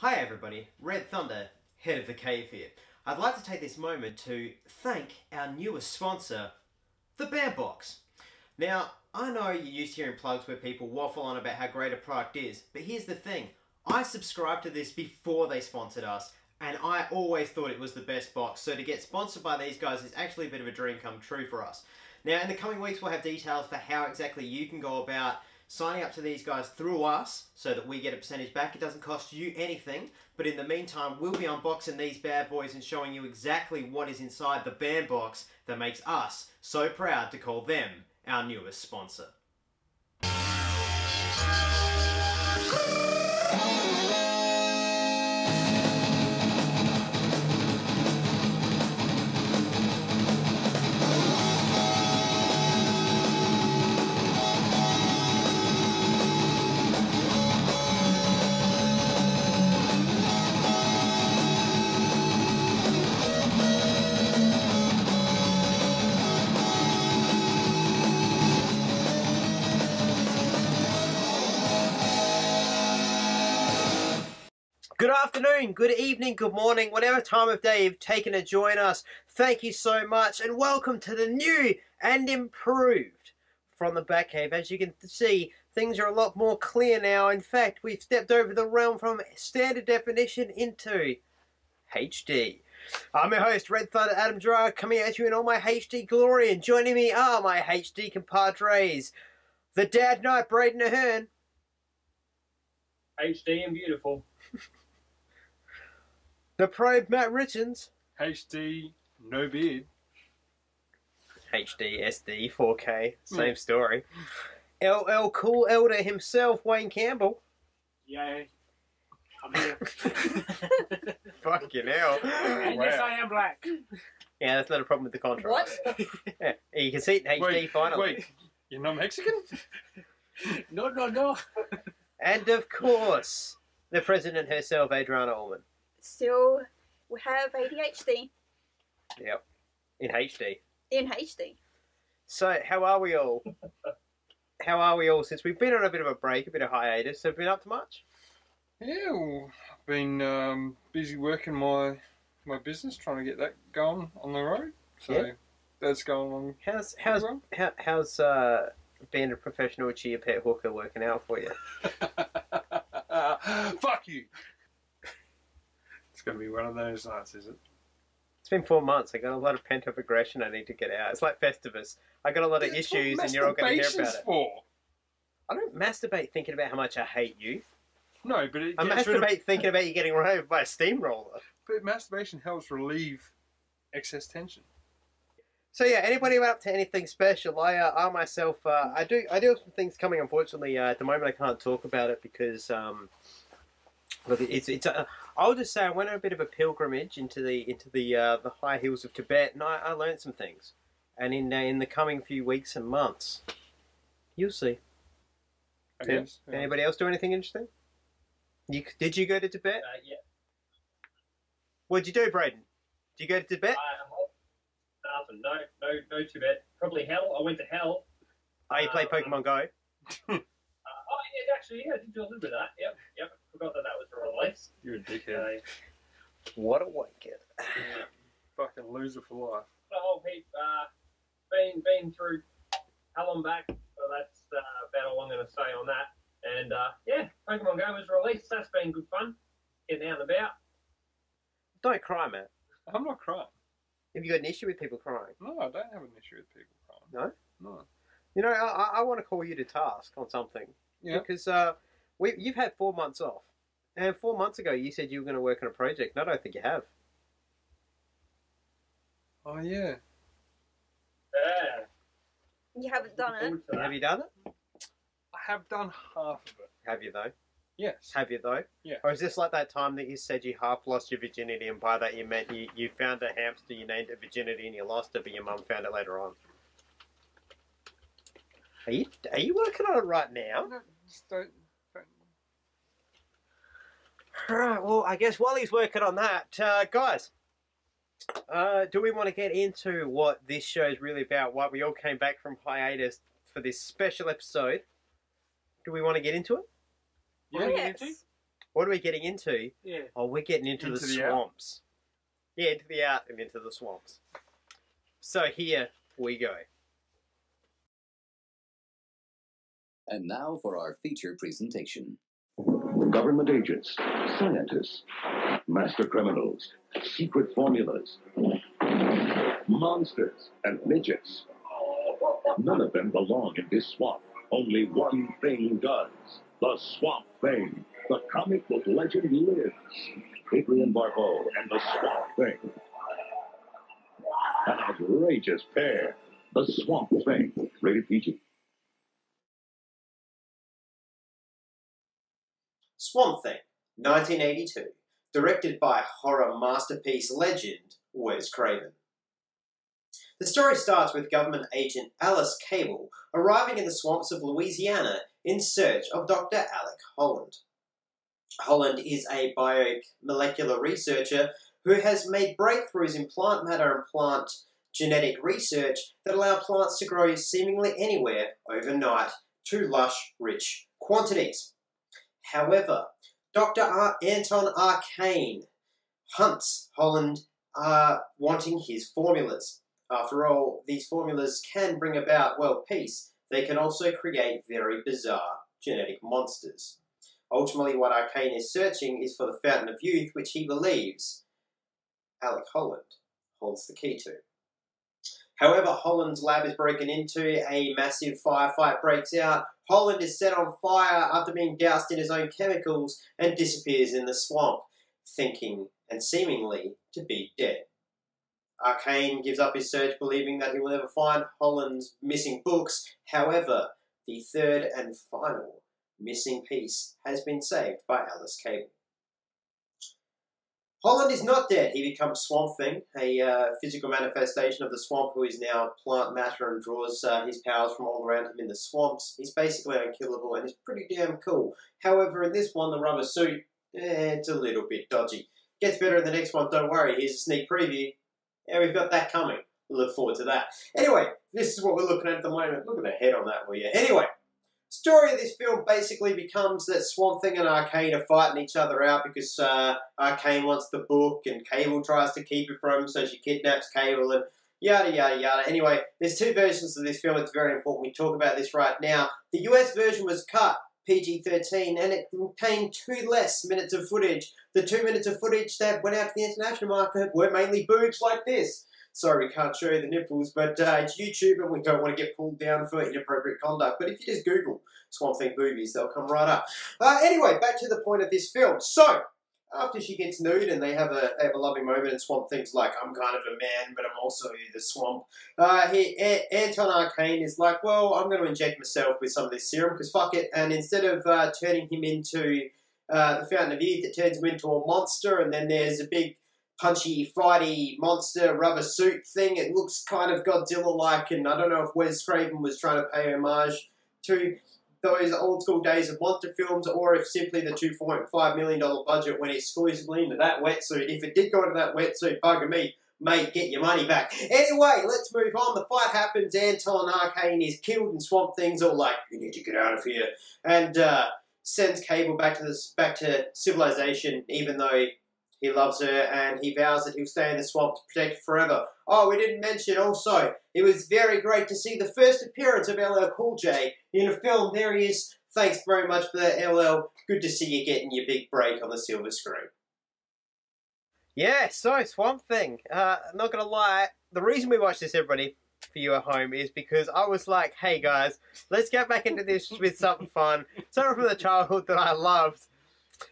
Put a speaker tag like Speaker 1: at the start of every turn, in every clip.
Speaker 1: Hi everybody, Red Thunder, head of the cave here. I'd like to take this moment to thank our newest sponsor, the Bandbox. Now, I know you're used to hearing plugs where people waffle on about how great a product is, but here's the thing. I subscribed to this before they sponsored us, and I always thought it was the best box, so to get sponsored by these guys is actually a bit of a dream come true for us. Now, in the coming weeks, we'll have details for how exactly you can go about signing up to these guys through us so that we get a percentage back. It doesn't cost you anything, but in the meantime, we'll be unboxing these bad boys and showing you exactly what is inside the band box that makes us so proud to call them our newest sponsor. Good afternoon, good evening, good morning, whatever time of day you've taken to join us. Thank you so much and welcome to the new and improved from the Batcave. As you can see, things are a lot more clear now. In fact, we've stepped over the realm from standard definition into HD. I'm your host, Red Thunder Adam Gerard, coming at you in all my HD glory, and joining me are my HD compadres, the Dad Knight Braden Ahern.
Speaker 2: HD and beautiful.
Speaker 1: The probe Matt Richards.
Speaker 3: HD, no beard.
Speaker 1: HD, SD, 4K, same hmm. story. LL Cool Elder himself, Wayne Campbell.
Speaker 2: Yay. I'm here.
Speaker 1: Fucking hell.
Speaker 2: and yes, I am black.
Speaker 1: Yeah, that's not a problem with the contrast. Yeah, you can see it in HD
Speaker 3: wait,
Speaker 1: finally.
Speaker 3: wait, you're not Mexican?
Speaker 2: No, no, no.
Speaker 1: And of course, the president herself, Adriana Ullman.
Speaker 4: Still, we have ADHD
Speaker 1: Yep, in HD.
Speaker 4: in HD.
Speaker 1: So, how are we all? How are we all since we've been on a bit of a break, a bit of hiatus? Have we been up to much?
Speaker 3: Yeah, well, I've been um, busy working my my business, trying to get that going on the road. So
Speaker 1: Yeah.
Speaker 3: that's going along.
Speaker 1: How's how's
Speaker 3: well.
Speaker 1: how, how's uh, being a professional chia pet hooker working out for you?
Speaker 3: Fuck you! It's going to be one of those nights, is it?
Speaker 1: It's been four months. I got a lot of pent up aggression I need to get out. It's like Festivus. I got a lot of
Speaker 3: That's
Speaker 1: issues, and you're all going to hear about it.
Speaker 3: for.
Speaker 1: I don't masturbate thinking about how much I hate you.
Speaker 3: No, but it
Speaker 1: I
Speaker 3: gets rid of-
Speaker 1: masturbate thinking about you getting run over by a steamroller.
Speaker 3: but masturbation helps relieve excess tension.
Speaker 1: So yeah, anybody up to anything special? I, uh, I myself, uh, I do, I do have some things coming. Unfortunately, uh, at the moment, I can't talk about it because, um, look, it's, it's. Uh, I'll just say I went on a bit of a pilgrimage into the into the uh, the high hills of Tibet, and I, I learned some things. And in uh, in the coming few weeks and months, you'll see.
Speaker 3: I
Speaker 1: Tim,
Speaker 3: guess. Yeah.
Speaker 1: Anybody else do anything interesting? You did you go to Tibet?
Speaker 2: Uh, yeah.
Speaker 1: What'd you do, Braden? Did you go to Tibet?
Speaker 2: Uh, nothing. No, no, no Tibet. Probably hell. I went to hell.
Speaker 1: Oh, you play
Speaker 2: uh,
Speaker 1: Pokemon Go.
Speaker 2: Uh, oh, yeah, actually, yeah, I did do a little bit of that. Yep, yep. Forgot that that was a release.
Speaker 3: You're a dickhead.
Speaker 2: Uh,
Speaker 1: What a wanker!
Speaker 3: Fucking loser for life.
Speaker 2: the whole heap. Uh, been been through hell and back. So that's uh, about all I'm going to say on that. And uh, yeah, Pokemon Go was released. That's been good fun. Getting out and about.
Speaker 1: Don't cry, Matt.
Speaker 3: I'm not crying.
Speaker 1: Have you got an issue with people crying?
Speaker 3: No, I don't have an issue with people crying.
Speaker 1: No?
Speaker 3: No.
Speaker 1: You know, I, I, I want to call you to task on something
Speaker 3: Yeah.
Speaker 1: because uh, we you've had four months off, and four months ago you said you were going to work on a project, and I don't think you have.
Speaker 3: Oh yeah.
Speaker 2: Yeah.
Speaker 4: You haven't done it.
Speaker 2: Forward to that.
Speaker 1: Have you done it?
Speaker 3: I have done half of it.
Speaker 1: Have you though?
Speaker 3: Yes.
Speaker 1: Have you though?
Speaker 3: Yeah.
Speaker 1: Or is this like that time that you said you half lost your virginity, and by that you meant you, you found a hamster, you named it virginity, and you lost it, but your mum found it later on? Are you are you working on it right now?
Speaker 3: No, just don't, don't-
Speaker 1: Right, well, I guess while he's working on that, uh, guys, uh, do we want to get into what this show is really about? Why we all came back from hiatus for this special episode? Do we want to get into it?
Speaker 3: Yeah.
Speaker 4: yes.
Speaker 1: what are we getting into?
Speaker 3: Yeah.
Speaker 1: Oh, we're getting into,
Speaker 3: Into
Speaker 1: the,
Speaker 3: the out.
Speaker 1: swamps. Yeah, into the out and into the swamps. So here we go.
Speaker 5: And now for our feature presentation.
Speaker 6: Government agents, scientists, master criminals, secret formulas, monsters, and midgets. None of them belong in this swamp. Only one thing does. The Swamp Thing. The comic book legend lives. Adrienne Barbeau and the Swamp Thing. An outrageous pair. The Swamp Thing. Rated PG.
Speaker 1: Swamp Thing, 1982. Directed by horror masterpiece legend Wes Craven. The story starts with government agent Alice Cable arriving in the swamps of Louisiana in search of Dr. Alec Holland. Holland is a biomolecular researcher who has made breakthroughs in plant matter and plant genetic research that allow plants to grow seemingly anywhere overnight to lush, rich quantities. However, Dr. Anton Arcane hunts Holland uh, wanting his formulas. After all, these formulas can bring about world peace. They can also create very bizarre genetic monsters. Ultimately, what Arcane is searching is for the Fountain of Youth, which he believes Alec Holland holds the key to. However, Holland's lab is broken into, a massive firefight breaks out. Holland is set on fire after being doused in his own chemicals and disappears in the swamp, thinking and seemingly to be dead. Arcane gives up his search, believing that he will never find Holland's missing books. However, the third and final missing piece has been saved by Alice Cable. Holland is not dead. He becomes Swamp Thing, a uh, physical manifestation of the swamp who is now plant matter and draws uh, his powers from all around him in the swamps. He's basically unkillable and is pretty damn cool. However, in this one, the rubber suit, eh, it's a little bit dodgy. Gets better in the next one, don't worry. Here's a sneak preview. Yeah, we've got that coming. Look forward to that. Anyway, this is what we're looking at at the moment. Look at the head on that, will you? Anyway, story of this film basically becomes that Swamp Thing and Arcane are fighting each other out because uh, Arcane wants the book and Cable tries to keep it from him, so she kidnaps Cable and yada yada yada. Anyway, there's two versions of this film. It's very important we talk about this right now. The US version was cut PG-13 and it contained two less minutes of footage. The two minutes of footage that went out to the international market were mainly boobs like this. Sorry, we can't show you the nipples, but uh, it's YouTube and we don't want to get pulled down for inappropriate conduct. But if you just Google Swamp Thing boobies, they'll come right up. Uh, anyway, back to the point of this film. So, after she gets nude and they have a they have a loving moment, and Swamp Thing's like, I'm kind of a man, but I'm also the swamp. Uh, he, A- Anton Arcane is like, well, I'm going to inject myself with some of this serum because fuck it. And instead of uh, turning him into uh, the Fountain of Youth, it turns him into a monster, and then there's a big punchy, fighty monster rubber suit thing. It looks kind of Godzilla-like, and I don't know if Wes Craven was trying to pay homage to those old school days of monster films, or if simply the $2.5 million budget when went exclusively into that wetsuit. If it did go into that wetsuit, bugger me, mate, get your money back. Anyway, let's move on. The fight happens. Anton Arcane is killed, and Swamp Thing's all like, "You need to get out of here," and uh, sends Cable back to this back to civilization, even though he loves her, and he vows that he'll stay in the swamp to protect her forever. Oh, we didn't mention also, it was very great to see the first appearance of LL Cool J in a film. There he is. Thanks very much for that, LL. Good to see you getting your big break on the silver screen. Yeah, so Swamp Thing. Uh, not gonna lie, the reason we watched this, everybody, for you at home, is because I was like, hey guys, let's get back into this with something fun. Something from the childhood that I loved.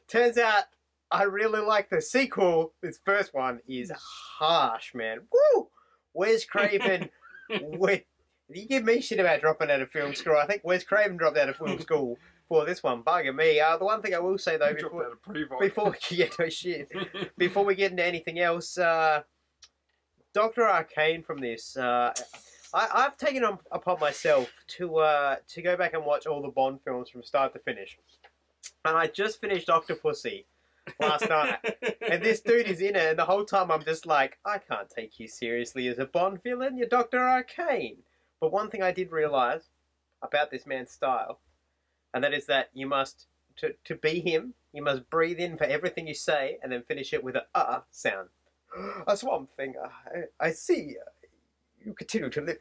Speaker 1: Turns out I really like the sequel. This first one is harsh, man. Woo! Wes Craven with you give me shit about dropping out of film school. I think Wes Craven dropped out of film school for this one. Bugger me. Uh, the one thing I will say though, before,
Speaker 3: out of pre-vote.
Speaker 1: before we get no shit, before we get into anything else, uh, Doctor Arcane from this. Uh, I, I've taken on, upon myself to uh, to go back and watch all the Bond films from start to finish, and I just finished Octopussy last night. And this dude is in it, and the whole time I'm just like, I can't take you seriously as a Bond villain. You're Doctor Arcane. But one thing I did realize about this man's style, and that is that you must to, to be him, you must breathe in for everything you say and then finish it with a uh sound. A swamp thing. I, I see. You continue to live.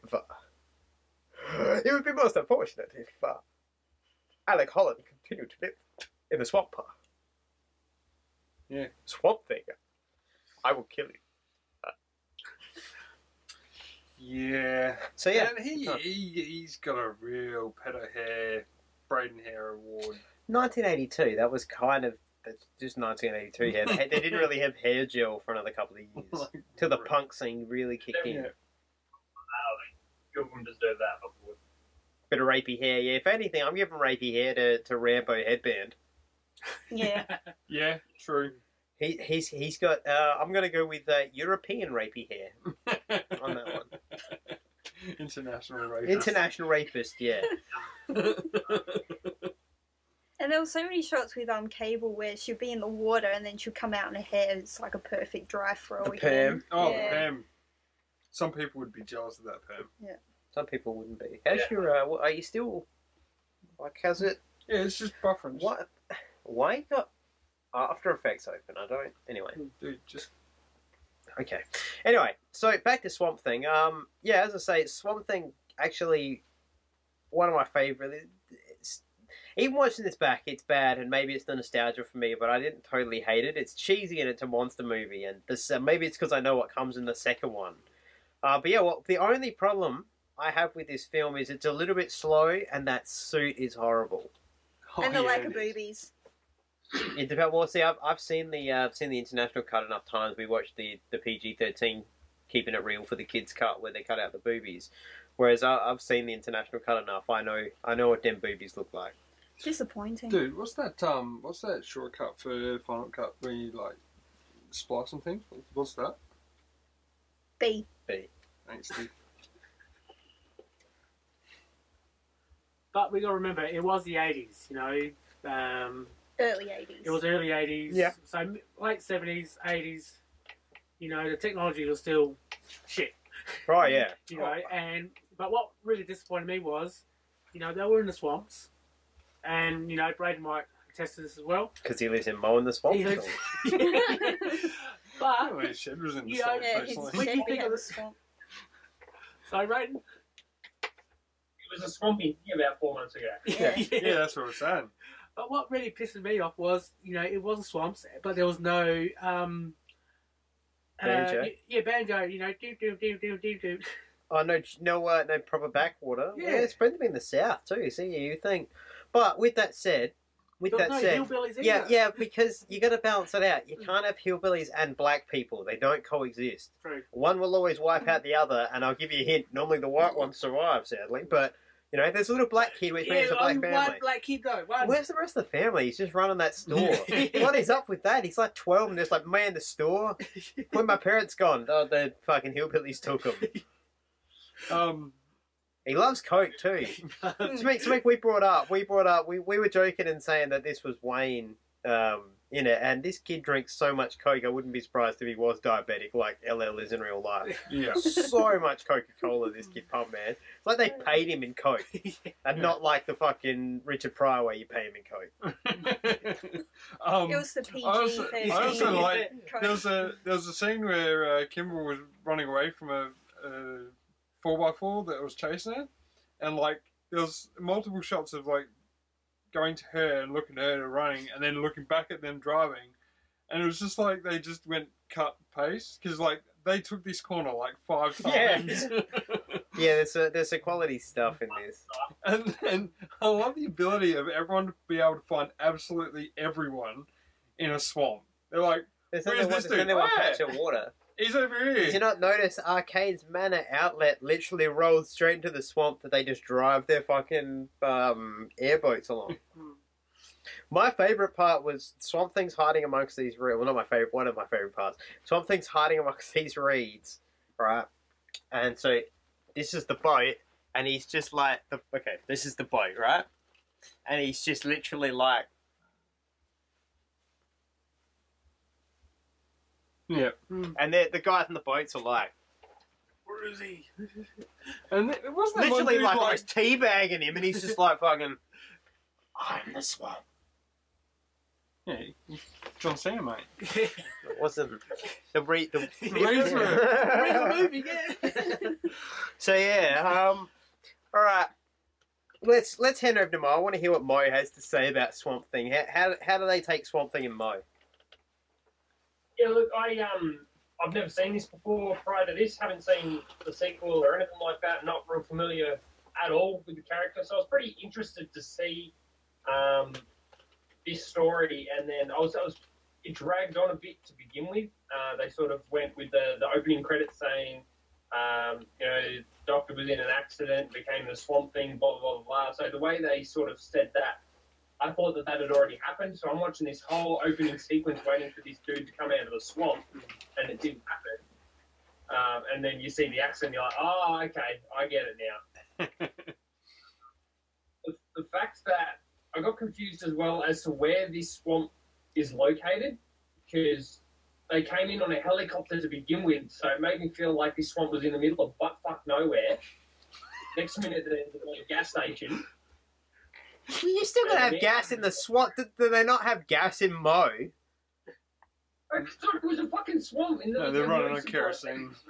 Speaker 1: It would be most unfortunate if uh, Alec Holland continued to live in the swamp.
Speaker 3: Yeah.
Speaker 1: Swamp thing. I will kill you.
Speaker 3: Yeah.
Speaker 1: So yeah,
Speaker 3: And he, he he's got a real pedo hair, Braden hair award.
Speaker 1: 1982. That was kind of that's just 1982. Yeah, they, they didn't really have hair gel for another couple of years
Speaker 3: Like,
Speaker 1: till the punk scene really kicked in.
Speaker 3: Yeah.
Speaker 2: Few of deserve that award.
Speaker 1: Bit of rapey hair. Yeah, if anything, I'm giving rapey hair to, to Rambo headband.
Speaker 4: Yeah.
Speaker 3: Yeah, true.
Speaker 1: He he's he's got. Uh, I'm gonna go with uh, European rapey hair. On that
Speaker 3: one. International race.
Speaker 1: International rapist. Yeah.
Speaker 4: And there were so many shots with um Cable where she'd be in the water and then she'd come out and her hair is like a perfect dry throw
Speaker 1: The
Speaker 4: again.
Speaker 1: perm.
Speaker 3: Oh,
Speaker 4: Yeah.
Speaker 3: Pam. Some people would be jealous of that Pam. Yeah.
Speaker 1: Some people wouldn't be. How's
Speaker 2: Yeah.
Speaker 1: your? Uh, are you still? Like, how's it?
Speaker 3: Yeah, it's just preference.
Speaker 1: What? Why you got After Effects open? I don't. Anyway.
Speaker 3: Dude, just
Speaker 1: Okay. Anyway, so back to Swamp Thing. Um, yeah, as I say, Swamp Thing actually one of my favorite. It's, even watching this back, it's bad, and maybe it's the nostalgia for me, but I didn't totally hate it. It's cheesy and it's a monster movie, and this uh, maybe it's because I know what comes in the second one. Uh, but yeah, well, the only problem I have with this film is it's a little bit slow, and that suit is horrible.
Speaker 4: and the
Speaker 3: Oh, yeah,
Speaker 4: lack of boobies.
Speaker 1: It depends. Well, see, I've, I've seen the uh, I've seen the international cut enough times. We watched the the PG thirteen, keeping it real for the kids cut where they cut out the boobies. Whereas I, I've seen the international cut enough. I know I know what them boobies look like.
Speaker 4: Disappointing.
Speaker 3: Dude, what's that? Um, what's that shortcut for Final Cut where you like splice and things? What's that?
Speaker 4: B.
Speaker 3: Thanks, Steve.
Speaker 7: But we got to remember, it was the 80s, you know. Um,
Speaker 4: Early 80s.
Speaker 7: it was early 80s.
Speaker 1: Yeah.
Speaker 7: So late 70s, 80s, you know, the technology was still shit,
Speaker 1: Right? Yeah.
Speaker 7: you know. And But what really disappointed me was, you know, they were in the swamps. And, you know, Braden might attest to this as well.
Speaker 1: Because he lives in Mo in the swamp.
Speaker 7: He lives-
Speaker 3: Oh,
Speaker 7: but,
Speaker 3: his shed was in the
Speaker 7: Yeah,
Speaker 3: salt
Speaker 4: yeah, his
Speaker 3: recently.
Speaker 7: You think of
Speaker 4: the
Speaker 7: it-
Speaker 4: swamp.
Speaker 7: so Braden,
Speaker 2: It was a swampy thing about four months ago.
Speaker 4: Yeah.
Speaker 3: Yeah, that's what I'm saying.
Speaker 7: But what really pissed me off was, you know, it was swamps, but there was no um,
Speaker 1: Banjo?
Speaker 7: Uh, yeah, banjo. You know, do do do do do do.
Speaker 1: Oh no, no, uh, no proper backwater. Yeah.
Speaker 7: Yeah.
Speaker 1: it's to be in the south too. See, you think. But with that said, with that
Speaker 7: no
Speaker 1: said, yeah, yeah, because you got to balance it out. You can't have hillbillies and black people; they don't coexist.
Speaker 7: True.
Speaker 1: One will always wipe out the other, and I'll give you a hint. Normally, the white one survives, sadly. But you know, there's a little black kid, with means
Speaker 7: Yeah,
Speaker 1: a black
Speaker 7: only
Speaker 1: family.
Speaker 7: one black kid though. One.
Speaker 1: Where's the rest of the family? He's just running that store. what is up with that? He's like 12 and just like, man, the store? when my parents gone? Oh, the fucking hillbillies took him.
Speaker 3: Um,
Speaker 1: He loves Coke too. Something, something we brought up. We brought up. We, we were joking and saying that this was Wayne um, in it, and this kid drinks so much Coke. I wouldn't be surprised if he was diabetic, like LL is in real life.
Speaker 3: yeah.
Speaker 1: so much Coca Cola this kid pumped, man. It's like they paid him in Coke, and not like the fucking Richard Pryor where you pay him in Coke.
Speaker 3: um,
Speaker 4: It was the PG
Speaker 3: I also,
Speaker 4: 13.
Speaker 3: I also like there was a there was a scene where uh, Kimber was running away from a, a four x four that was chasing her, and like there was multiple shots of like going to her and looking at her running, and then looking back at them driving, and it was just like they just went cut pace because like they took this corner like five
Speaker 1: Yeah.
Speaker 3: times.
Speaker 1: Yeah, there's a, there's a quality stuff in this.
Speaker 3: And then I love the ability of everyone to be able to find absolutely everyone in a swamp. They're like,
Speaker 1: There's
Speaker 3: Where's
Speaker 1: only one,
Speaker 3: this
Speaker 1: there's only
Speaker 3: dude?
Speaker 1: one patch of water.
Speaker 3: He's over
Speaker 1: Did you not notice Arcane's Manor outlet literally rolls straight into the swamp that they just drive their fucking um, airboats along? my favorite part was Swamp Thing's hiding amongst these reeds. Well, not my favorite, one of my favorite parts. Swamp Thing's hiding amongst these reeds, right? And so this is the boat, and he's just like, the, okay, this is the boat, right? And he's just literally like,
Speaker 3: Yeah.
Speaker 1: and the the guys in the boats are like,
Speaker 7: Where is he?
Speaker 3: And it wasn't that
Speaker 1: literally like,
Speaker 3: like,
Speaker 1: almost teabagging him, and he's just like fucking, I'm the swamp.
Speaker 3: Yeah, John Cena, mate.
Speaker 1: It wasn't the re the
Speaker 3: Real
Speaker 7: movie, yeah.
Speaker 1: So yeah, um, all right. Let's let's hand over to Mo. I want to hear what Mo has to say about Swamp Thing. How how, how do they take Swamp Thing and Mo?
Speaker 2: Yeah, look, I um, I've never seen this before. Prior to this, haven't seen the sequel or anything like that. Not real familiar at all with the character, so I was pretty interested to see um, this story. And then I was, I was, it dragged on a bit to begin with. Uh, they sort of went with the the opening credits saying, um, you know, Doctor was in an accident, became the Swamp Thing, blah blah blah. blah. So the way they sort of said that. I thought that that had already happened, so I'm watching this whole opening sequence waiting for this dude to come out of the swamp, and it didn't happen. Um, and then you see the accident, you're like, oh, okay, I get it now. The, the fact that I got confused as well as to where this swamp is located, because they came in on a helicopter to begin with, so it made me feel like this swamp was in the middle of butt fuck nowhere. Next minute, they're there's a gas station.
Speaker 1: You still gotta have gas in the swamp. Do, do they not have gas in Mo?
Speaker 2: I thought it was a fucking swamp. In the,
Speaker 3: No, they're running on kerosene.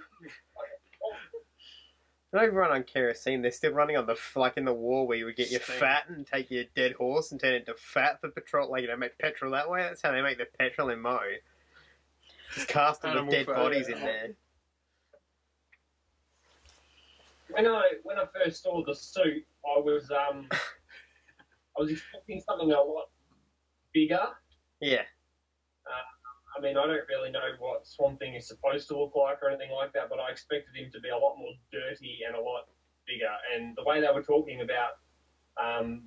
Speaker 1: They don't even run on kerosene. They're still running on the f- like in the war where you would get your
Speaker 3: Steam.
Speaker 1: fat and take your dead horse and turn it into fat for petrol. Like you know, make petrol that way. That's how they make the petrol in Mo. Just cast all the dead
Speaker 3: fat,
Speaker 1: bodies
Speaker 3: yeah.
Speaker 1: in there.
Speaker 2: When I when I first saw the suit, I was um I was expecting something a lot bigger.
Speaker 1: Yeah.
Speaker 2: I mean, I don't really know what Swamp Thing is supposed to look like or anything like that, but I expected him to be a lot more dirty and a lot bigger. And the way they were talking about um,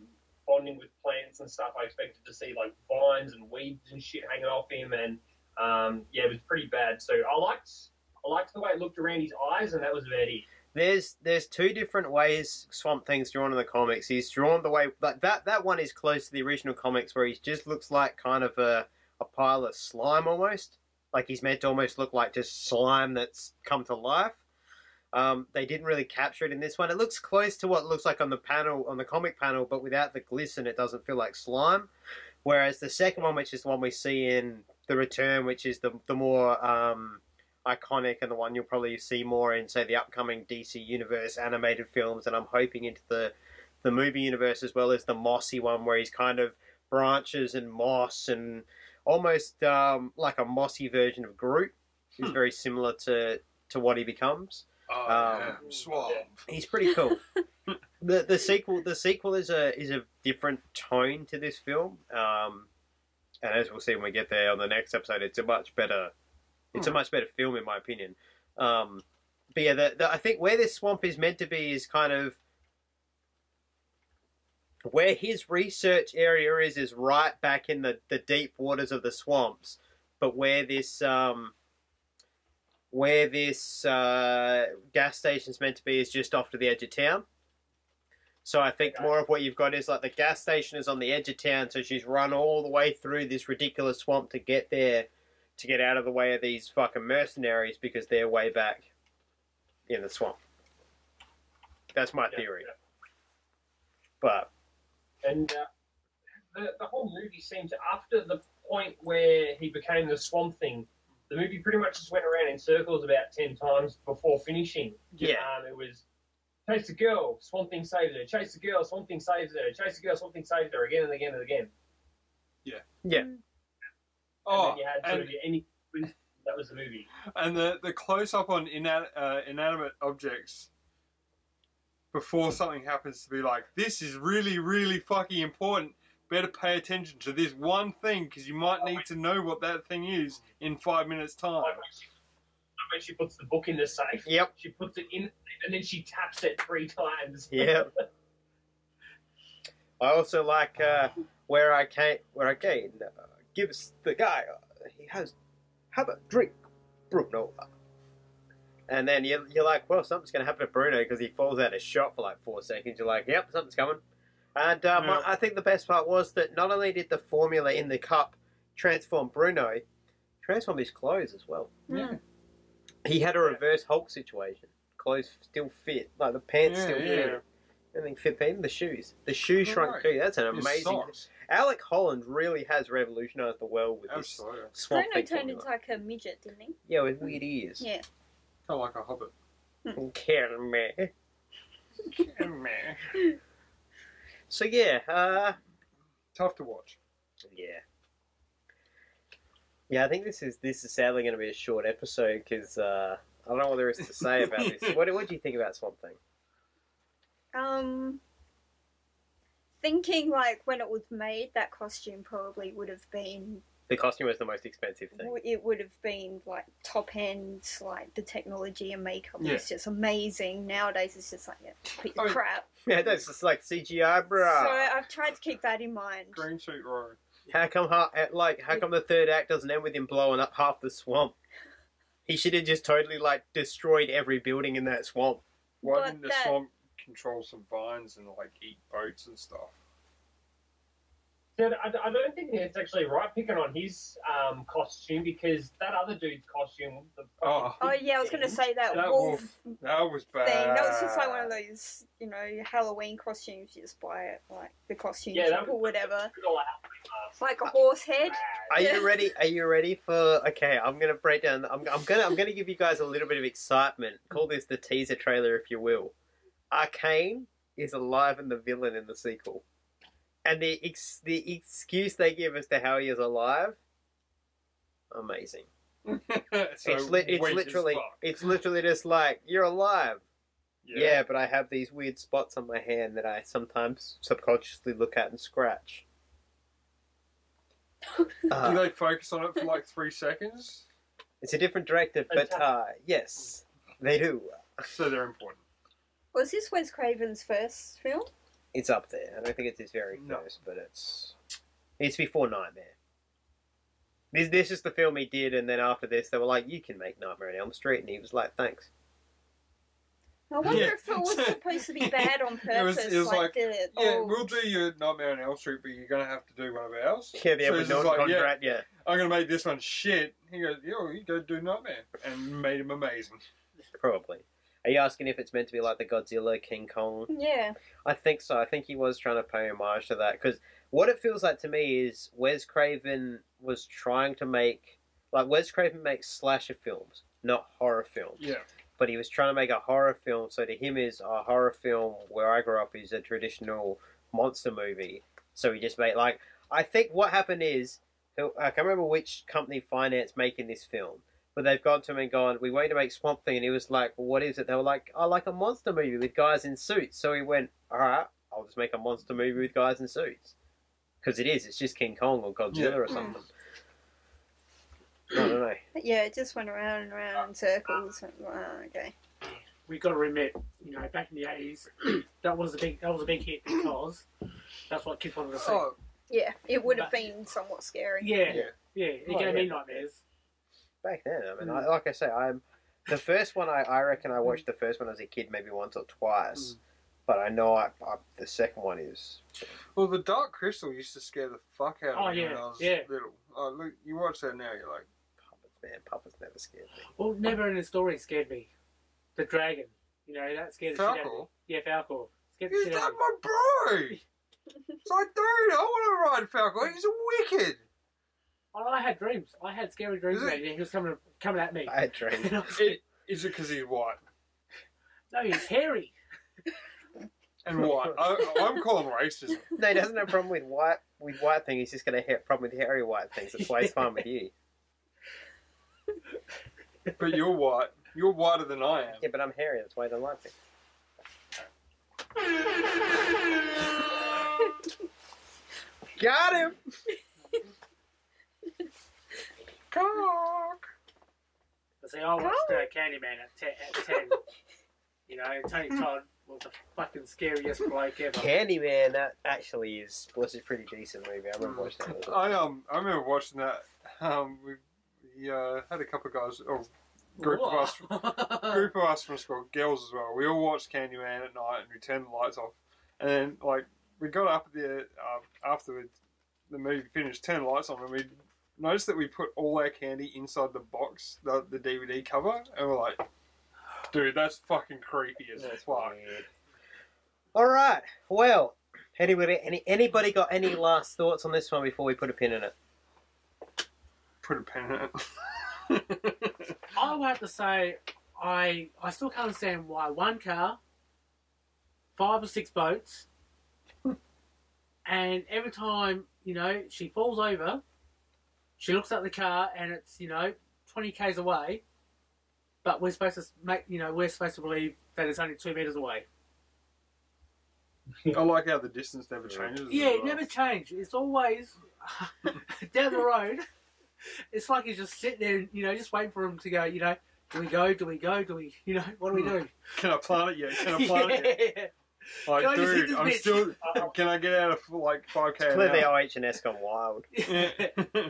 Speaker 2: bonding with plants and stuff, I expected to see like vines and weeds and shit hanging off him, and um, yeah, it was pretty bad. So I liked I liked the way it looked around his eyes, and that was about it.
Speaker 1: There's there's two different ways Swamp Thing's drawn in the comics. He's drawn the way like that that one is close to the original comics where he just looks like kind of a a pile of slime almost. Like he's meant to almost look like just slime that's come to life. Um, they didn't really capture it in this one. It looks close to what it looks like on the panel on the comic panel, but without the glisten, it doesn't feel like slime. Whereas the second one, which is the one we see in the Return, which is the the more um, iconic and the one you'll probably see more in say the upcoming DC universe animated films and I'm hoping into the the movie universe as well as the mossy one where he's kind of branches and moss and almost um, like a mossy version of Groot. He's
Speaker 3: Hmm.
Speaker 1: very similar to to what he becomes.
Speaker 3: Oh,
Speaker 1: Um,
Speaker 3: yeah. Swamp.
Speaker 1: He's pretty cool. the the sequel the sequel is a is a different tone to this film. Um, and as we'll see when we get there on the next episode, it's a much better it's a much better film in my opinion. Um, but yeah, the, the, I think where this swamp is meant to be is kind of where his research area is is right back in the, the deep waters of the swamps, but where this um, where this uh, gas station's meant to be is just off to the edge of town. So I think more of what you've got is like the gas station is on the edge of town, so she's run all the way through this ridiculous swamp to get there, to get out of the way of these fucking mercenaries because they're way back in the swamp. That's my
Speaker 2: Yeah,
Speaker 1: theory.
Speaker 2: yeah.
Speaker 1: But
Speaker 2: And uh, the, the whole movie seems after the point where he became the Swamp Thing, the movie pretty much just went around in circles about ten times before finishing.
Speaker 1: yeah,
Speaker 2: Um, it was chase the girl, Swamp Thing saves her, chase the girl, Swamp Thing saves her, chase the girl, Swamp Thing saves her again and again and again.
Speaker 1: yeah.
Speaker 2: And
Speaker 3: Oh,
Speaker 2: then you had sort
Speaker 3: and,
Speaker 2: of your any that was the movie.
Speaker 3: and the, the close up on inat- uh, inanimate objects before something happens to be like, this is really, really fucking important. Better pay attention to this one thing because you might need to know what that thing is in five minutes' time.
Speaker 2: Like when she, when she puts the book in the safe,
Speaker 1: Yep.
Speaker 2: she puts it in and then she taps it three times.
Speaker 1: Yep. I also like uh, where I came. Where I came. Uh, gives the guy. Uh, he has have a drink, Bruno. And then you're, you're like, well, something's going to happen to Bruno because he falls out of shot for like four seconds. You're like, yep, something's coming. And um,
Speaker 3: Yeah.
Speaker 1: I think the best part was that not only did the formula in the cup transform Bruno, transform his clothes as well.
Speaker 3: Yeah.
Speaker 1: He had a reverse Hulk situation. Clothes still fit, like the pants
Speaker 3: Yeah,
Speaker 1: still
Speaker 3: yeah.
Speaker 1: fit. Anything fit Peter? The shoes. The shoe shrunk
Speaker 3: Right.
Speaker 1: too. That's an
Speaker 3: His
Speaker 1: amazing.
Speaker 3: Socks.
Speaker 1: Alec Holland really has revolutionised the world with this
Speaker 3: Absolutely.
Speaker 1: swamp
Speaker 4: Bruno
Speaker 1: thing
Speaker 4: turned into
Speaker 1: formula.
Speaker 4: like a midget, didn't he?
Speaker 1: Yeah, with weird ears.
Speaker 4: Yeah.
Speaker 3: Kind of like a hobbit.
Speaker 1: Kill me.
Speaker 3: Kill me.
Speaker 1: So yeah, uh,
Speaker 3: Tough to watch.
Speaker 1: yeah, yeah. I think this is this is sadly going to be a short episode because uh, I don't know what there is to say about this. What what do you think about Swamp Thing?
Speaker 4: Um, thinking like when it was made, that costume probably would have been.
Speaker 1: The costume was the most expensive thing.
Speaker 4: It would have been like top end, like the technology and makeup
Speaker 3: Yeah.
Speaker 4: was just amazing. Nowadays, it's just like yeah, piece
Speaker 3: I
Speaker 4: of crap.
Speaker 1: Yeah, that's just like CGI,
Speaker 4: bro.
Speaker 1: So.
Speaker 4: I've tried to keep that in mind.
Speaker 3: Green suit row.
Speaker 1: How come ha- uh, like how come the third act doesn't end with him blowing up half the swamp? He should have just totally like destroyed every building in that swamp.
Speaker 3: Why
Speaker 4: But
Speaker 3: didn't the
Speaker 4: that-
Speaker 3: swamp control some vines and like eat boats and stuff?
Speaker 2: So I, I don't think it's actually right picking on his um, costume because that other dude's costume. The
Speaker 3: Oh.
Speaker 4: Oh yeah, I was gonna say that,
Speaker 3: That
Speaker 4: wolf
Speaker 3: wolf. That was bad.
Speaker 4: thing. That was just like one of those, you know, Halloween costumes. You just buy it, like the costume
Speaker 2: Yeah,
Speaker 4: shop or whatever. Like a horse head.
Speaker 1: Are you ready? Are you ready for? Okay, I'm gonna break down. I'm, I'm gonna I'm gonna give you guys a little bit of excitement. Call this the teaser trailer, if you will. Arcane is alive and the villain in the sequel, and the ex, the excuse they give as to how he is alive, amazing.
Speaker 3: so
Speaker 1: it's li- it's literally it's literally just like you're alive. Yeah.
Speaker 3: Yeah.
Speaker 1: but I have these weird spots on my hand that I sometimes subconsciously look at and scratch. Uh,
Speaker 3: Do they focus on it for like three seconds?
Speaker 1: it's a different director, but uh, yes, they do.
Speaker 3: So they're important.
Speaker 4: Was this Wes Craven's first film?
Speaker 1: It's up there. I don't think it's his very
Speaker 3: No.
Speaker 1: first, but it's it's before Nightmare. This this is the film he did, and then after this, they were like, "You can make Nightmare on Elm Street," and he was like, "Thanks."
Speaker 4: I wonder
Speaker 3: Yeah.
Speaker 4: if it was supposed to be bad on
Speaker 3: It
Speaker 4: purpose.
Speaker 3: was- it was
Speaker 4: like,
Speaker 3: like,
Speaker 4: the
Speaker 3: Yeah,
Speaker 4: old-
Speaker 3: we'll do your Nightmare on Elm Street, but you're gonna have to do one of ours.
Speaker 1: Yeah, the
Speaker 3: So
Speaker 1: Edward
Speaker 3: it's just like, yeah,
Speaker 1: contract. Yeah.
Speaker 3: I'm gonna make this one shit. He goes, yo, you go do Nightmare, and made him amazing.
Speaker 1: probably. Are you asking if it's meant to be like the Godzilla King Kong?
Speaker 4: yeah.
Speaker 1: I think so. I think he was trying to pay homage to that because what it feels like to me is Wes Craven was trying to make like Wes Craven makes slasher films, not horror films.
Speaker 3: Yeah,
Speaker 1: But he was trying to make a horror film, so to him is a horror film where I grew up is a traditional monster movie. So he just made like I think what happened is I can't remember which company financed making this film. But they've gone to him and gone, we want you to make Swamp Thing, and he was like, well, what is it? They were like, I like a monster movie with guys in suits. So he went, all right, I'll just make a monster movie with guys in suits. Because it is, it's just King Kong or Godzilla
Speaker 3: Yeah.
Speaker 1: or something. I don't know.
Speaker 4: Yeah, it just went around and around in circles. And, uh, okay.
Speaker 7: we got to admit, you know, back in the eighties, that was a big that was a big hit because that's what kids wanted to see.
Speaker 3: Oh,
Speaker 4: Yeah, it would have been somewhat scary.
Speaker 7: yeah,
Speaker 3: yeah.
Speaker 7: yeah, it
Speaker 1: Oh,
Speaker 7: gave
Speaker 1: yeah.
Speaker 7: me nightmares.
Speaker 1: Back then, I mean,
Speaker 3: Mm.
Speaker 1: I, like I say, I'm the first one. I, I reckon I watched the first one as a kid, maybe once or twice.
Speaker 3: Mm.
Speaker 1: But I know I, I, the second one is
Speaker 3: Well, the Dark Crystal used to scare the fuck out of
Speaker 7: Oh,
Speaker 3: me when
Speaker 7: yeah,
Speaker 3: I was
Speaker 7: yeah.
Speaker 3: little. Oh, look, you watch that now, you're like,
Speaker 1: puppets. Man, puppets never scared me.
Speaker 7: Well, never in the story scared me. The dragon, you know, that scared the shit out of me. Yeah, Falkor. Scared the
Speaker 3: He's
Speaker 7: shit
Speaker 3: not
Speaker 7: out of me.
Speaker 3: my bro! It's like, dude, I want to ride Falkor. He's wicked.
Speaker 7: Oh, I had dreams. I had scary dreams
Speaker 3: Is it?
Speaker 7: about it. He was coming coming at me.
Speaker 1: I had dreams.
Speaker 7: And I was
Speaker 3: It, is it because he's white?
Speaker 7: no, he's hairy.
Speaker 3: And white. I, I'm calling racism.
Speaker 1: no, he doesn't have a problem with white with white thing. He's just got a ha- problem with hairy white things. That's why he's fine with you.
Speaker 3: But you're white. You're whiter than I am.
Speaker 1: Yeah, but I'm hairy. That's why I don't like it. Got him.
Speaker 3: Cock.
Speaker 7: But see, I watched uh, Candyman at, te- at 10. you know, Tony Todd was the fucking scariest bloke ever.
Speaker 1: Candyman. That actually is was a pretty decent movie. I remember watching that. well.
Speaker 3: I um I remember watching that. Um, we, we uh, had a couple of guys, or group of us, group of us from school, girls as well. We all watched Candyman at night and we turned the lights off. And then like we got up there uh, after the movie finished, turned the lights on, and we noticed that we put all our candy inside the box, the, the DVD cover, and we're like, dude, that's fucking creepy as
Speaker 1: That's
Speaker 3: fuck.
Speaker 1: weird. All right. Well, anybody, any, anybody got any last thoughts on this one before we put a pin in it?
Speaker 3: Put a pin in it.
Speaker 7: I would have to say I I still can't understand why one car, five or six boats, and every time you know she falls over, she looks at the car and it's you know twenty k's away, but we're supposed to make you know we're supposed to believe that it's only two meters away.
Speaker 3: I like how the distance never changes.
Speaker 7: Yeah, it
Speaker 3: well.
Speaker 7: never changes. It's always down the road. It's like he's just sitting there, you know, just waiting for him to go. You know, do we go? Do we go? Do we? You know, what do we do? Hmm.
Speaker 3: Can I plant it yet? Can I plant it yet?
Speaker 7: yeah.
Speaker 3: Like,
Speaker 7: Can I just hit
Speaker 3: dude,
Speaker 7: this
Speaker 3: I'm
Speaker 7: bitch?
Speaker 3: still. Can I get out of like 5k?
Speaker 1: It's clear the OH and S gone wild.
Speaker 3: Yeah.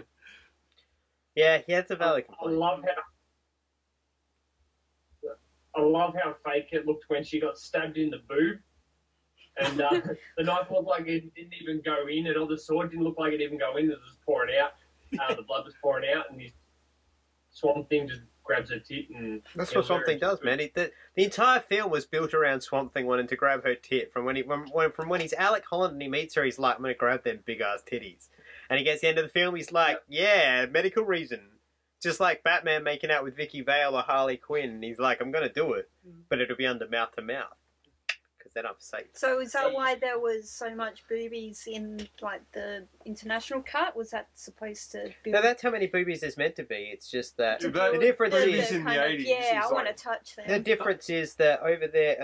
Speaker 1: Yeah, he it's a valid
Speaker 2: I
Speaker 1: complaint.
Speaker 2: love how I love how fake it looked when she got stabbed in the boob, and uh, the knife looked like it didn't even go in, and all the sword didn't look like it even go in. It was just pouring out. Uh, the blood was pouring out, and this swamp thing just grabs her tit and
Speaker 1: That's what Swamp. Thing does, man. It, the, the entire film was built around Swamp Thing wanting to grab her tit. From when he when, when, from when he's Alec Holland and he meets her, he's like, "I'm gonna grab them big ass titties." And he gets the end of the film, he's like, "Yeah, medical reason." Just like Batman making out with Vicki Vale or Harley Quinn, he's like, "I'm gonna do it, but it'll be under mouth to mouth because then I'm safe."
Speaker 4: So is that why there was so much boobies in like the international cut? Was that supposed to be?
Speaker 1: No, that's how many boobies there's meant to be. It's just that
Speaker 3: Yeah, that-
Speaker 1: the difference
Speaker 4: the-
Speaker 1: is
Speaker 3: in the
Speaker 4: of-
Speaker 3: 80s,
Speaker 4: Yeah,
Speaker 3: it's
Speaker 4: I want to touch them.
Speaker 1: The difference is that over there,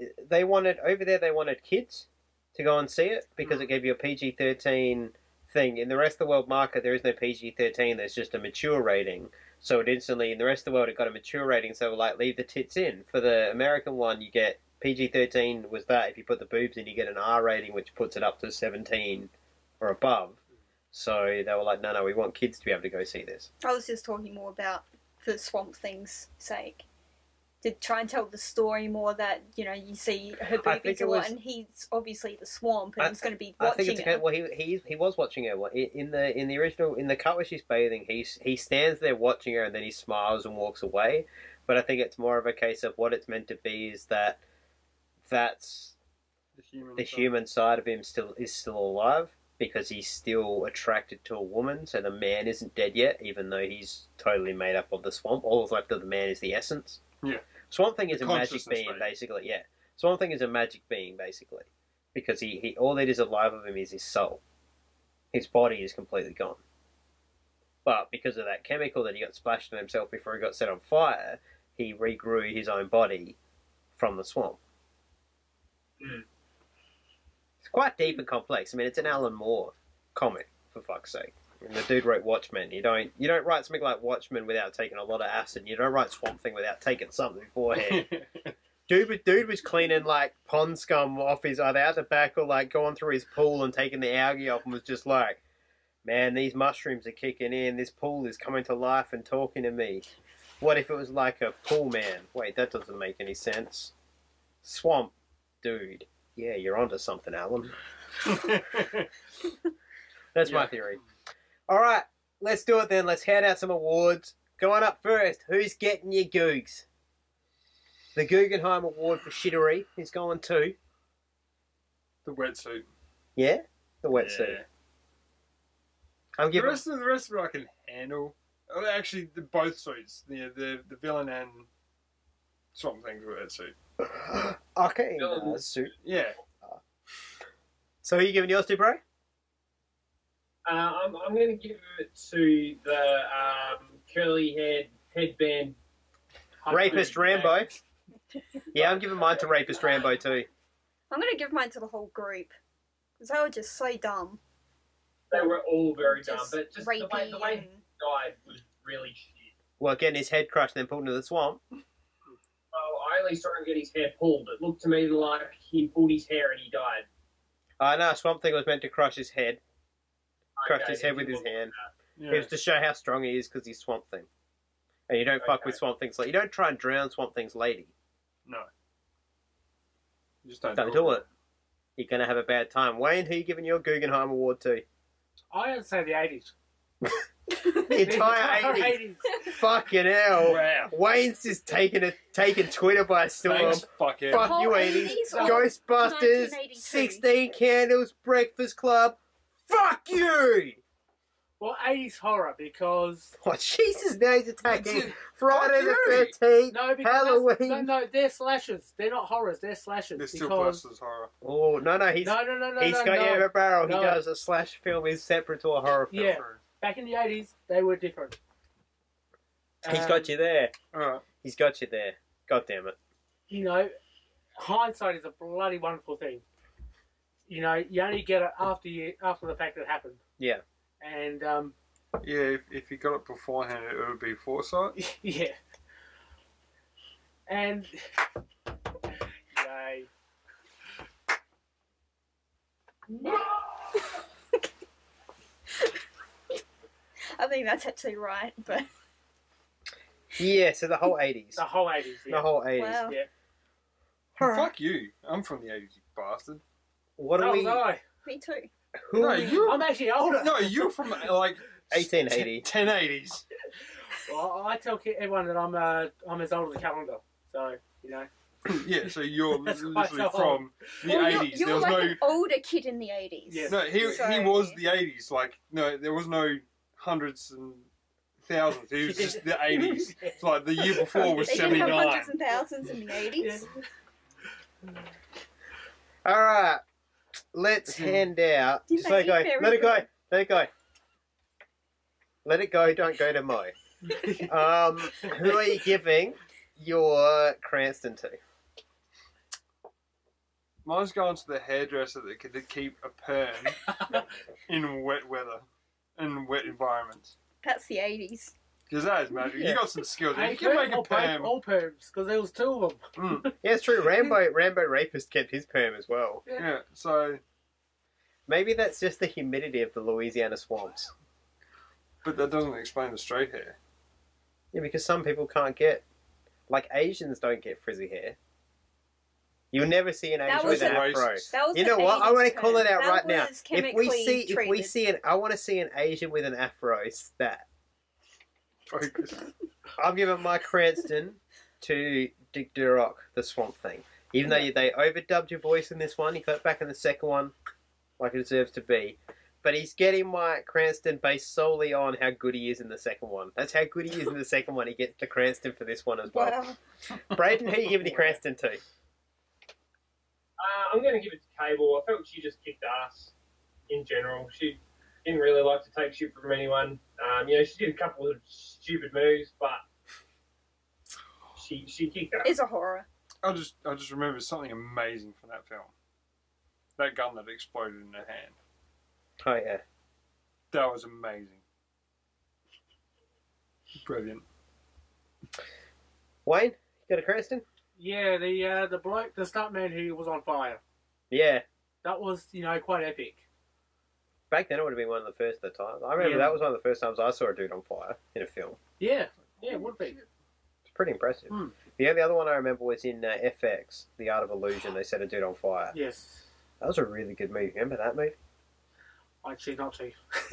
Speaker 1: uh, they wanted over there they wanted kids to go and see it because it gave you a PG thirteen thing. In the rest of the world market, there is no PG thirteen. There's just a mature rating. So it instantly in the rest of the world it got a mature rating. So like leave the tits in. For the American one, you get PG thirteen was that if you put the boobs in, you get an R rating, which puts it up to seventeen or above. So they were like, no, no, we want kids to be able to go see this.
Speaker 4: I was just talking more about for Swamp Thing's sake. To try and tell the story more that, you know, you see her
Speaker 1: I
Speaker 4: boobies a lot
Speaker 1: was-
Speaker 4: and he's obviously the swamp and
Speaker 1: I-
Speaker 4: he's going to be watching I
Speaker 1: think it's
Speaker 4: her.
Speaker 1: okay. Well, he, he he was watching her in in the in the original in the cut where she's bathing. He he stands there watching her and then he smiles and walks away. But I think it's more of a case of what it's meant to be is that that's
Speaker 3: the human.
Speaker 1: the
Speaker 3: side.
Speaker 1: human side of him still is still alive because he's still attracted to a woman. So the man isn't dead yet, even though he's totally made up of the swamp. All that's left of the man is the essence.
Speaker 3: Yeah.
Speaker 1: Swamp Thing is a magic being, basically. Yeah, Swamp Thing is a magic being, basically, because he, he all that is alive of him is his soul. His body is completely gone. But because of that chemical that he got splashed on himself before he got set on fire, he regrew his own body from the swamp.
Speaker 2: Mm.
Speaker 1: It's quite deep and complex. I mean, it's an Alan Moore comic, for fuck's sake. And the dude wrote Watchmen. You don't you don't write something like Watchmen without taking a lot of acid. You don't write Swamp Thing without taking something beforehand. dude, was- dude was cleaning like pond scum off his uh, either out the back or like going through his pool and taking the algae off and was just like, man, these mushrooms are kicking in. This pool is coming to life and talking to me. What if it was like a pool man? Wait, that doesn't make any sense. Swamp, dude. Yeah, you're onto something, Alan. That's my theory. All right, let's do it then. Let's hand out some awards. Going up first, who's getting your Googs? The Guggenheim Award for shittery is going to,
Speaker 3: the wetsuit.
Speaker 1: yeah, the wetsuit.
Speaker 3: Yeah.
Speaker 1: I'm giving The
Speaker 3: rest of the rest of it I can handle. Oh, actually, the both suits. The the the villain and Swamp Thing's wetsuit.
Speaker 1: okay, uh, suit.
Speaker 3: Yeah.
Speaker 1: So, are you giving yours to, bro?
Speaker 2: Uh, I'm, I'm going to give it to the um, curly haired headband.
Speaker 1: Rapist Rambo. Yeah, I'm giving mine to Rapist Rambo too.
Speaker 4: I'm going to give mine to the whole group. Because they were just so dumb.
Speaker 2: They were all very dumb,
Speaker 4: Just
Speaker 2: but just the way, the way
Speaker 4: and-
Speaker 2: he died was really shit.
Speaker 1: Well, getting his head crushed and then pulled into the swamp.
Speaker 2: Oh, I only saw him get his hair pulled. It looked to me like he pulled his hair and he died.
Speaker 1: Uh, know, Swamp Thing was meant to crush his head. Crushed
Speaker 2: Okay,
Speaker 1: his head with his hand.
Speaker 3: Yeah.
Speaker 1: It was to show how strong he is because he's Swamp Thing. And you don't fuck
Speaker 2: Okay.
Speaker 1: with Swamp Thing's lady. You don't try and drown Swamp Thing's lady.
Speaker 3: No. Just don't,
Speaker 1: Don't do it. You're going to have a bad time. Wayne, who you giving your Guggenheim Award to?
Speaker 7: I would say the 80s.
Speaker 1: The entire 80s.
Speaker 7: 80s.
Speaker 1: Fucking hell.
Speaker 3: Wow.
Speaker 1: Wayne's just taking a taking Twitter by storm.
Speaker 3: Thanks, fuck it.
Speaker 1: Fuck you, 80s.
Speaker 4: 80s or
Speaker 1: Ghostbusters, 16 Candles, Breakfast Club. Fuck you!
Speaker 7: Well, 80s horror because
Speaker 1: Oh, Jesus, now he's attacking
Speaker 3: That's it.
Speaker 1: Friday the 13th.
Speaker 7: no, because
Speaker 1: Halloween.
Speaker 7: that's- no, no, they're slashers. They're not horrors. They're slashers.
Speaker 3: They're still
Speaker 7: because
Speaker 3: classed as horror.
Speaker 1: Oh, no, no, he's,
Speaker 7: no, no, no, no,
Speaker 1: he's
Speaker 7: no,
Speaker 1: got
Speaker 7: no.
Speaker 1: you over barrel.
Speaker 7: No.
Speaker 1: He does a slash film is separate to a horror film.
Speaker 7: Yeah. Back in the 80s, they were different.
Speaker 1: He's
Speaker 7: Um,
Speaker 1: got you there.
Speaker 3: Alright.
Speaker 1: He's got you there. God damn it.
Speaker 7: you know, hindsight is a bloody wonderful thing. You know, you only get it after you after the fact that it happened.
Speaker 1: Yeah.
Speaker 7: And um,
Speaker 3: Yeah, if, if you got it beforehand, it would be foresight.
Speaker 7: yeah. And yay.
Speaker 4: I think that's actually right, but
Speaker 1: Yeah, so the whole 80s.
Speaker 7: The whole 80s. Yeah.
Speaker 1: The whole 80s.
Speaker 4: wow.
Speaker 7: Yeah.
Speaker 3: Fuck you. I'm from the 80s, you bastard.
Speaker 1: What
Speaker 7: So
Speaker 1: are
Speaker 7: was
Speaker 1: we.
Speaker 7: I.
Speaker 4: Me too.
Speaker 1: Who
Speaker 3: No,
Speaker 1: are
Speaker 3: you-
Speaker 7: I'm actually older.
Speaker 3: No, you're from like
Speaker 1: 1880.
Speaker 3: 1080s.
Speaker 7: Well, I tell ki- everyone that I'm uh, I'm as old as a calendar. So you know.
Speaker 3: Yeah, so you're
Speaker 7: That's
Speaker 3: literally
Speaker 7: quite
Speaker 3: from the
Speaker 4: Well, you're,
Speaker 3: 80s.
Speaker 4: you're
Speaker 3: there was
Speaker 4: like
Speaker 3: no.
Speaker 4: an older kid in the 80s.
Speaker 7: Yeah.
Speaker 3: No, he, he
Speaker 4: So-
Speaker 3: was the 80s. Like, no, there was no hundreds and thousands. He was just the 80s. It's like the year before was
Speaker 4: They didn't have
Speaker 3: 79.
Speaker 4: hundreds and thousands in the 80s.
Speaker 1: All right, let's
Speaker 3: Mhm.
Speaker 1: hand out.
Speaker 4: You
Speaker 1: Just let it go. Let it go. Let it go. Let it go. Don't go to Mo. Um, who are you giving your Cranston to?
Speaker 3: Mine's going to the hairdresser that could keep a perm in wet weather, in wet environments.
Speaker 4: That's the 80s.
Speaker 3: Because that is magic.
Speaker 1: Yeah.
Speaker 3: You got some skills.
Speaker 7: Hey,
Speaker 3: If you can make a
Speaker 7: all, perm,
Speaker 3: perm,
Speaker 7: all perms, because there was two of them.
Speaker 3: mm,
Speaker 1: Yeah, it's true. Rambo, Rambo Rapist kept his perm as well.
Speaker 3: yeah. So,
Speaker 1: Maybe that's just the humidity of the Louisiana swamps.
Speaker 3: but that doesn't explain the straight hair.
Speaker 1: Yeah, because some people can't get, like Asians don't get frizzy hair. You'll never see an
Speaker 4: That
Speaker 1: Asian
Speaker 4: was
Speaker 1: with an
Speaker 3: a-
Speaker 1: afro.
Speaker 4: That was
Speaker 1: You
Speaker 4: the
Speaker 1: know what? I
Speaker 4: 80s
Speaker 1: want to call it out
Speaker 4: That
Speaker 1: right now.
Speaker 4: was
Speaker 1: If we
Speaker 4: chemically
Speaker 1: see, if we
Speaker 4: treated.
Speaker 1: see an, I want to see an Asian with an afro stat.
Speaker 3: Focus.
Speaker 1: I'm giving my Cranston to Dick Durock, the Swamp Thing. Even though they overdubbed your voice in this one, he got it back in the second one, like it deserves to be. But he's getting my Cranston based solely on how good he is in the second one. That's how good he is in the second one. He gets the Cranston for this one as well.
Speaker 4: Wow.
Speaker 1: Braden, who are you giving the Cranston to?
Speaker 2: Uh, I'm going to give it to Cable. I felt she just kicked ass in general. She didn't really like to take shit from anyone. Um, you know, she did a couple of stupid moves, but she she kicked ass.
Speaker 4: It's a horror.
Speaker 3: I just, I just remember something amazing from that film. That gun that exploded in her hand.
Speaker 1: Oh yeah.
Speaker 3: That was amazing. Brilliant.
Speaker 1: Wayne, you got a Cranston?
Speaker 7: Yeah, the uh, the bloke, the stuntman who was on fire.
Speaker 1: Yeah.
Speaker 7: That was, you know, quite epic.
Speaker 1: Back then it would have been one of the first at the time. I remember
Speaker 7: Yeah.
Speaker 1: that was one of the first times I saw a dude on fire in a film.
Speaker 7: Yeah, yeah, it would be.
Speaker 1: It's pretty impressive.
Speaker 7: Hmm.
Speaker 1: The only other one I remember was in uh, FX, The Art of Illusion. They set a dude on fire.
Speaker 7: Yes,
Speaker 1: That was a really good movie. Remember that movie?
Speaker 7: I choose not to.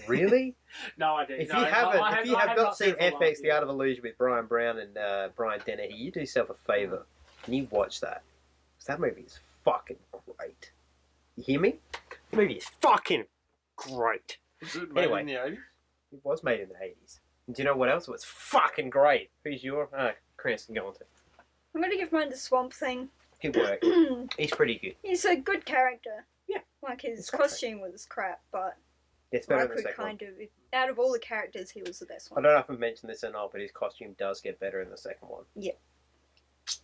Speaker 1: Really?
Speaker 7: No, I do.
Speaker 1: if
Speaker 7: no,
Speaker 1: you haven't,
Speaker 7: I, I
Speaker 1: if you
Speaker 7: I
Speaker 1: have, not seen
Speaker 7: it
Speaker 1: FX,
Speaker 7: while,
Speaker 1: The Art of Illusion with Bryan Brown and uh, Brian Dennehy, you do yourself a favor and you watch that. Because that movie is fucking great. You hear me? The movie is fucking great.
Speaker 3: Was it made
Speaker 1: Anyway.
Speaker 3: in the 80s?
Speaker 1: It was made in the 80s. And do you know what else was fucking great? Who's your uh, Cranston going to?
Speaker 4: I'm going to give mine to Swamp Thing.
Speaker 1: Good worked. He's pretty good.
Speaker 4: He's a good character.
Speaker 1: Yeah.
Speaker 4: Like his
Speaker 1: It's
Speaker 4: costume was crap, but
Speaker 1: It's
Speaker 4: I
Speaker 1: better than the
Speaker 4: could
Speaker 1: second one.
Speaker 4: of. Out of all the characters, he was the best one.
Speaker 1: I don't know if I've mentioned this or not, but his costume does get better in the second one.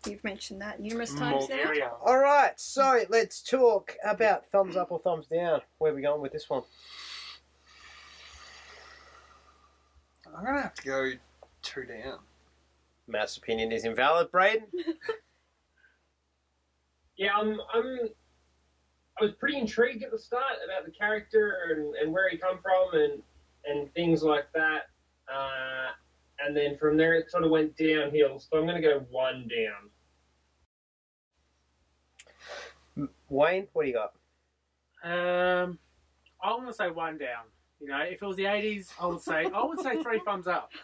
Speaker 4: You've mentioned that numerous times now.
Speaker 7: Bulgaria.
Speaker 1: All right, so let's talk about thumbs up or thumbs down. Where are we going with this one?
Speaker 3: I'm going to have to go two down.
Speaker 1: Matt's opinion is invalid, Braden.
Speaker 2: Yeah, I'm, I'm. I was pretty intrigued at the start about the character and, and where he come from and and things like that. Uh, and then from there, it sort of went downhill. So I'm going to go one down.
Speaker 1: Wayne, what do you got?
Speaker 7: Um, I'm gonna say one down. You know, if it was the eighties, I would say I would say three thumbs up.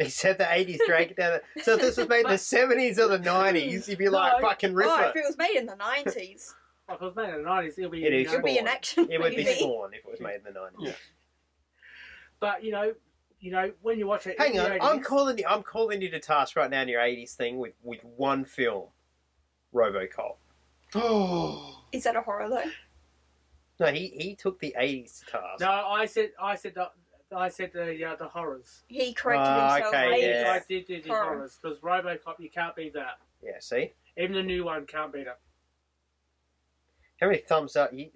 Speaker 1: He said the 80s drag it down. So if this was made in the 70s or the 90s, you'd be like,
Speaker 7: No.
Speaker 1: fucking
Speaker 4: Oh,
Speaker 1: ripper.
Speaker 4: if it was made in the nineties,
Speaker 7: If it was made in the nineties, it'll be.
Speaker 1: It
Speaker 7: you know,
Speaker 4: it would be an
Speaker 1: Spawn.
Speaker 4: action
Speaker 1: It would be
Speaker 4: movie.
Speaker 1: Spawn if it was made in the 90s.
Speaker 3: Yeah.
Speaker 7: But you know, you know when you watch it.
Speaker 1: Hang on,
Speaker 7: the
Speaker 1: I'm calling you. I'm calling you to task right now in your '80s thing with with one film, RoboCop.
Speaker 3: Oh,
Speaker 4: Is that a horror though?
Speaker 1: No, he he took the '80s to task.
Speaker 7: No, I said I said the, I said the uh, the horrors.
Speaker 4: He corrected
Speaker 1: Ah,
Speaker 4: himself.
Speaker 1: okay,
Speaker 4: later.
Speaker 1: yeah.
Speaker 7: I did do the
Speaker 4: Horror.
Speaker 7: horrors because RoboCop you can't beat that.
Speaker 1: Yeah, see
Speaker 7: Even the new one can't beat it.
Speaker 1: how many thumbs up? You,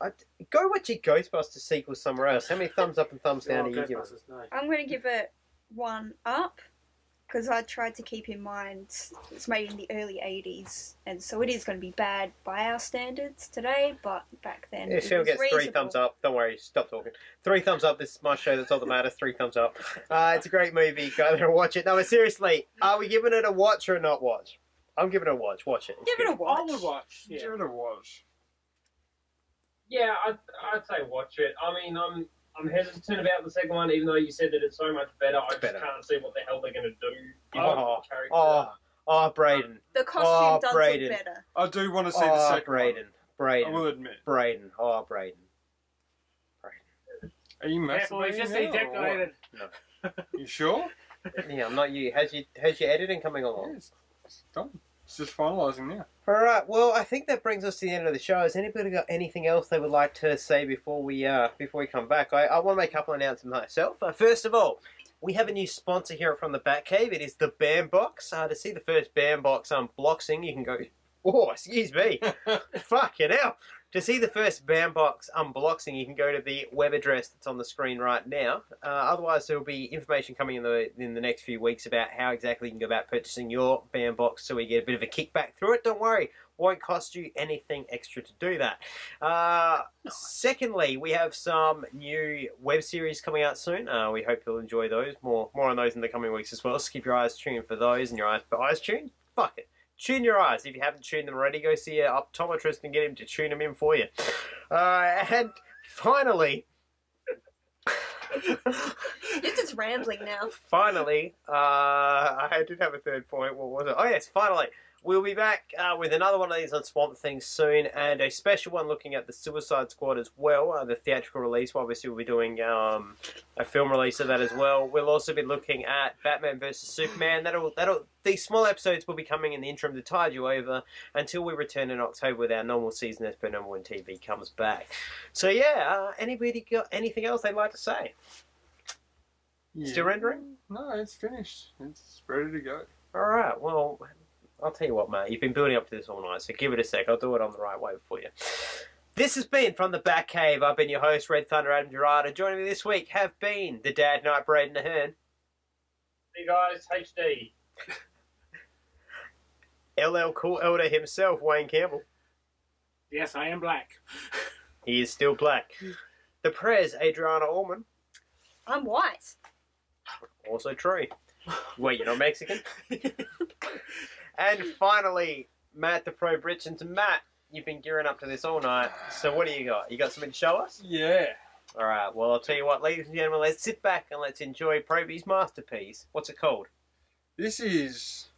Speaker 1: I, go watch your Ghostbusters sequel somewhere else. How many thumbs up and thumbs down are you giving?
Speaker 7: Ghostbusters, no.
Speaker 4: I'm going to give it one up because I tried to keep in mind it's made in the early 80s, and so it is going to be bad by our standards today, but back then.
Speaker 1: This
Speaker 4: it
Speaker 1: film
Speaker 4: was
Speaker 1: gets three thumbs up. Don't worry, stop talking. Three thumbs up. This is my show. That's all that matters. Three thumbs up. Uh, it's a great movie. Go there and watch it. No, but seriously, are we giving it a watch or not watch? I'm giving it a watch. Watch it. It's
Speaker 4: Give it a watch.
Speaker 7: I would watch. Yeah.
Speaker 3: give it a watch.
Speaker 2: Yeah, I'd, I'd say watch it. I mean, I'm I'm hesitant about the second one, even though you said that it's so much better. I just
Speaker 1: Better.
Speaker 2: can't see what the hell they're going to do. You
Speaker 1: Oh,
Speaker 2: know, the. Oh,
Speaker 1: oh, oh, oh Braden.
Speaker 4: The costume
Speaker 1: Oh,
Speaker 4: does
Speaker 1: Braden.
Speaker 4: look better.
Speaker 3: I do want to see the
Speaker 1: Oh,
Speaker 3: second
Speaker 1: Braden.
Speaker 3: one. I will admit.
Speaker 1: Braden. Oh, Braden.
Speaker 3: Are you
Speaker 7: Careful, he's
Speaker 3: masturbating
Speaker 7: just
Speaker 3: now, or what?
Speaker 7: ejaculated.
Speaker 3: You sure?
Speaker 1: Yeah, I'm not you. How's your How's your editing coming along?
Speaker 3: Yes. It's done. It's just finalising now.
Speaker 1: All right. Well, I think that brings us to the end of the show. Has anybody got anything else they would like to say before we uh before we come back? I, I want to make a couple of announcements myself. Uh, first of all, we have a new sponsor here from the Batcave. It is the Bam Box. Uh, to see the first Bam Box unboxing, you can go. Oh, excuse me. Fucking hell. To see the first Bambox unboxing, you can go to the web address that's on the screen right now. Uh, otherwise, there will be information coming in the in the next few weeks about how exactly you can go about purchasing your Bambox so we get a bit of a kickback through it. Don't worry, won't cost you anything extra to do that. Uh, Secondly, we have some new web series coming out soon. Uh, we hope you'll enjoy those. More more on those in the coming weeks as well. So keep your eyes tuned for those and your eyes eyes tuned. Fuck it. Tune your eyes. If you haven't tuned them already, go see an optometrist and get him to tune them in for you. Uh, and finally,
Speaker 4: You're just rambling now.
Speaker 1: finally, uh, I did have a third point. What was it? Oh yes, finally. We'll be back uh, with another one of these on Swamp Thing soon, and a special one looking at the Suicide Squad as well. Uh, the theatrical release. Obviously, we'll be doing um, a film release of that as well. We'll also be looking at Batman versus Superman. That'll that'll these small episodes will be coming in the interim to tide you over until we return in October with our normal season as per normal when TV comes back. So yeah, uh, anybody got anything else they'd like to say? Still rendering?
Speaker 3: No, it's finished. It's ready to go.
Speaker 1: All right. Well, I'll tell you what, mate. You've been building up to this all night, so give it a sec. I'll do it on the right way for you. This has been from the Batcave. I've been your host, Red Thunder Adam Gerardo. Joining me this week have been the Dad Knight, Braden Ahern,
Speaker 2: See, guys, HD.
Speaker 1: LL Cool Elder himself, Wayne Campbell.
Speaker 7: Yes, I am black.
Speaker 1: He is still black. The Prez, Adriana Allman.
Speaker 4: I'm white.
Speaker 1: Also true. Wait, you're not Mexican? and finally, Matt the Pro Britchens. Matt, you've been gearing up to this all night. So what do you got? You got something to show us?
Speaker 3: Yeah.
Speaker 1: All right. Well, I'll tell you what, ladies and gentlemen. Let's sit back and let's enjoy Probie's masterpiece. What's it called?
Speaker 3: This is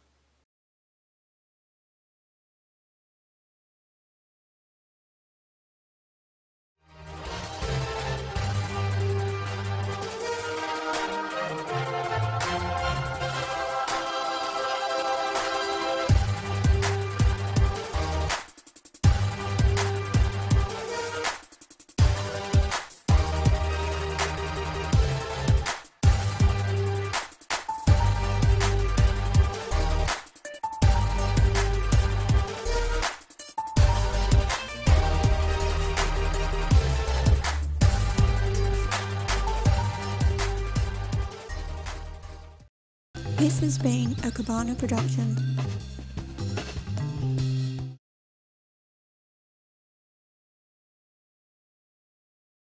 Speaker 8: has been a Cabana production.